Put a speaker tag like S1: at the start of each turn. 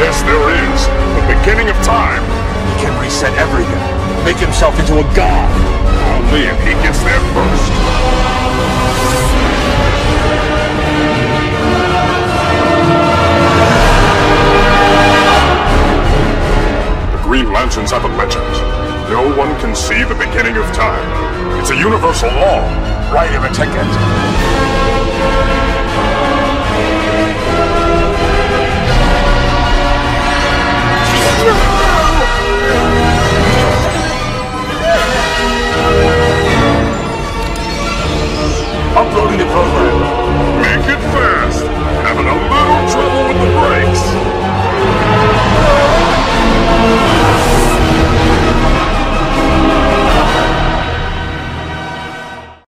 S1: Yes, there is. The beginning of time.
S2: He can reset everything. Make himself into a god.
S1: I'll. He gets there first. Green Lanterns have a legend. No one can see the beginning of time. It's a universal law.
S2: Right program.
S1: Make it fast!